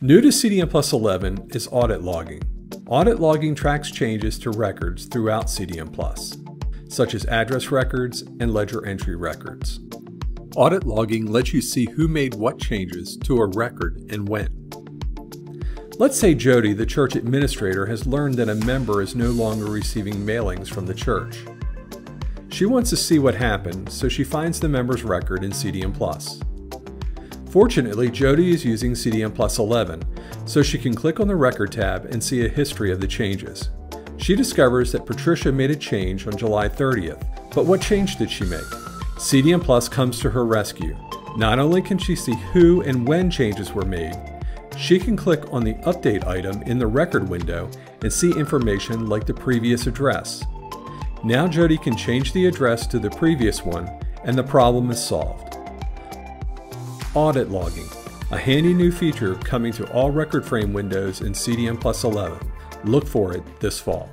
New to CDM Plus 11 is audit logging. Audit logging tracks changes to records throughout CDM Plus, such as address records and ledger entry records. Audit logging lets you see who made what changes to a record and when. Let's say Jody, the church administrator, has learned that a member is no longer receiving mailings from the church. She wants to see what happened, so she finds the member's record in CDM Plus. Fortunately, Jody is using CDM Plus 11, so she can click on the Record tab and see a history of the changes. She discovers that Patricia made a change on July 30th, but what change did she make? CDM Plus comes to her rescue. Not only can she see who and when changes were made, she can click on the Update item in the record window and see information like the previous address. Now Jody can change the address to the previous one and the problem is solved. Audit Logging, a handy new feature coming to all record frame windows in CDM Plus 11. Look for it this fall.